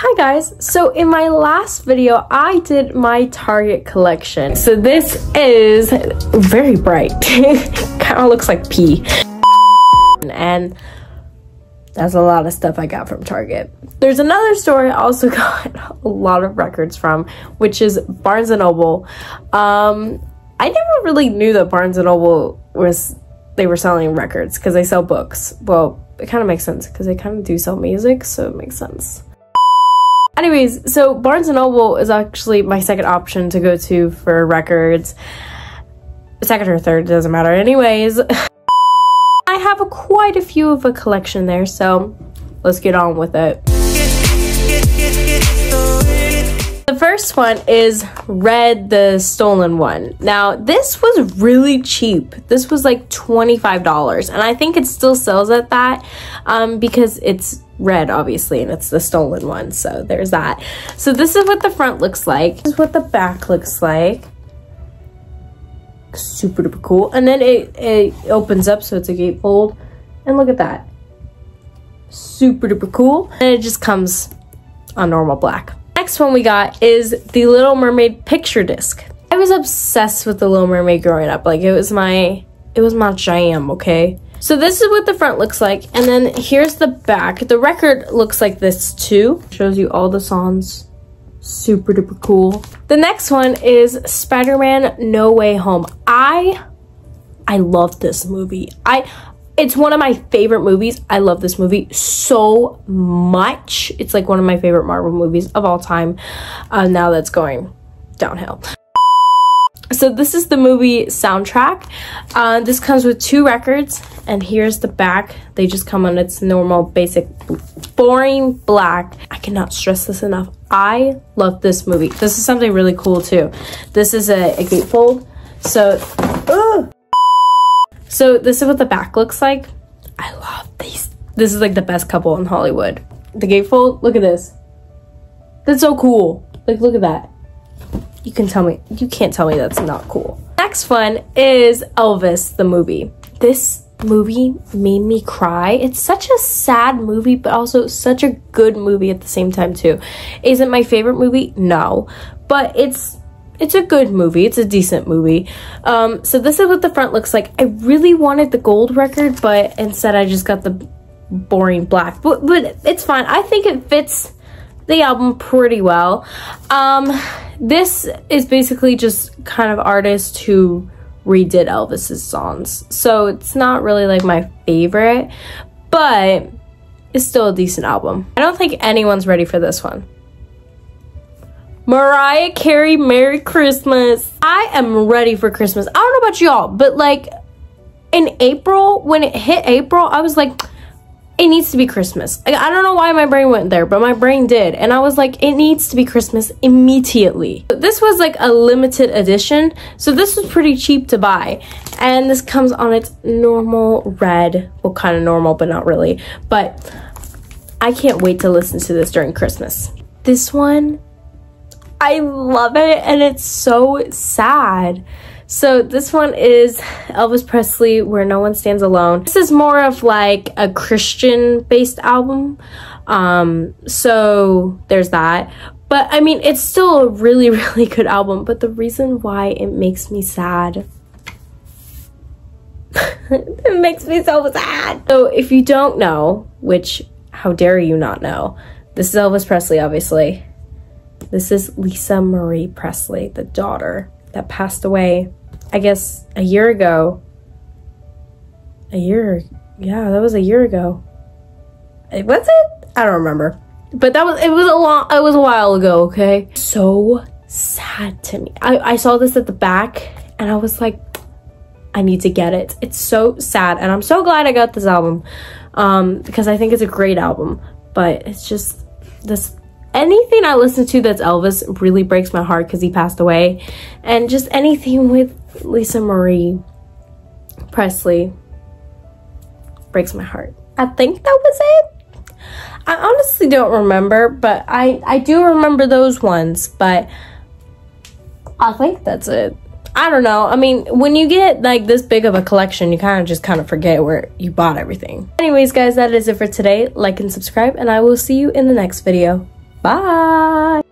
Hi guys, so in my last video, I did my Target collection. So this is very bright, kind of looks like pee. And that's a lot of stuff I got from Target. There's another store I also got a lot of records from, which is Barnes & Noble. Um, I never really knew that Barnes & Noble was, they were selling records because they sell books. Well, it kind of makes sense because they kind of do sell music, so it makes sense. Anyways, so Barnes & Noble is actually my second option to go to for records. Second or third, doesn't matter. Anyways, I have a, quite a few of a collection there, so let's get on with it. The first one is Red the Stolen One. Now, this was really cheap. This was like $25, and I think it still sells at that um, because it's red obviously and it's the stolen one so there's that. So this is what the front looks like. This is what the back looks like. Super duper cool. And then it, it opens up so it's a gatefold and look at that. Super duper cool. And it just comes on normal black next one we got is the little mermaid picture disc i was obsessed with the little mermaid growing up like it was my it was my jam okay so this is what the front looks like. And then here's the back. The record looks like this too. Shows you all the songs. Super duper cool. The next one is Spider-Man No Way Home. I I love this movie. I it's one of my favorite movies. I love this movie so much. It's like one of my favorite Marvel movies of all time. Uh, now that's going downhill. So this is the movie soundtrack. Uh, this comes with two records and here's the back. They just come on its normal basic boring black. I cannot stress this enough. I love this movie. This is something really cool too. This is a, a gatefold. So. So this is what the back looks like. I love these. This is like the best couple in Hollywood. The gatefold, look at this. That's so cool. Like, look at that. You can tell me, you can't tell me that's not cool. Next one is Elvis, the movie. This movie made me cry. It's such a sad movie, but also such a good movie at the same time too. Is it my favorite movie? No, but it's it's a good movie. It's a decent movie. Um, so this is what the front looks like. I really wanted the gold record, but instead I just got the boring black. But but it's fine. I think it fits the album pretty well. Um, this is basically just kind of artists who redid Elvis's songs. So it's not really like my favorite, but it's still a decent album. I don't think anyone's ready for this one. Mariah Carey, Merry Christmas. I am ready for Christmas. I don't know about y'all, but like in April, when it hit April, I was like, it needs to be Christmas. I, I don't know why my brain went there, but my brain did. And I was like, it needs to be Christmas immediately. This was like a limited edition, so this was pretty cheap to buy. And this comes on its normal red, well, kind of normal, but not really. But I can't wait to listen to this during Christmas. This one, I love it, and it's so sad. So this one is Elvis Presley, Where No One Stands Alone. This is more of like a Christian-based album. Um, so there's that. But I mean, it's still a really, really good album. But the reason why it makes me sad it makes me so sad. So if you don't know, which how dare you not know, this is Elvis Presley, obviously. This is Lisa Marie Presley, the daughter that passed away I guess a year ago. A year, yeah, that was a year ago. Was it? I don't remember. But that was, it was a long, it was a while ago, okay? So sad to me. I, I saw this at the back and I was like, I need to get it. It's so sad. And I'm so glad I got this album um, because I think it's a great album. But it's just this anything I listen to that's Elvis really breaks my heart because he passed away. And just anything with Lisa Marie Presley breaks my heart. I think that was it. I honestly don't remember, but I, I do remember those ones, but I think that's it. I don't know. I mean, when you get like this big of a collection, you kind of just kind of forget where you bought everything. Anyways, guys, that is it for today. Like and subscribe, and I will see you in the next video. Bye.